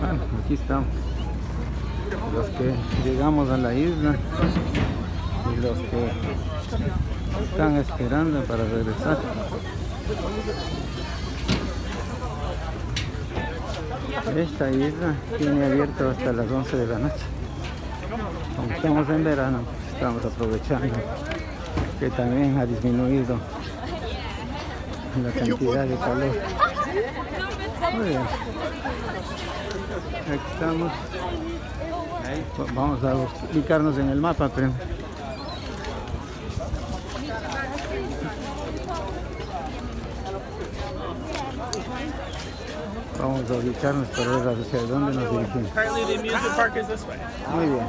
Bueno, aquí estamos. Los que llegamos a la isla y los que están esperando para regresar. Esta isla tiene abierto hasta las 11 de la noche. Como estamos en verano, pues estamos aprovechando que también ha disminuido la cantidad de calor. Aquí estamos. Vamos a ubicarnos en el mapa, pero Vamos a ubicarnos para ver hacia dónde nos dirigimos. Muy bien.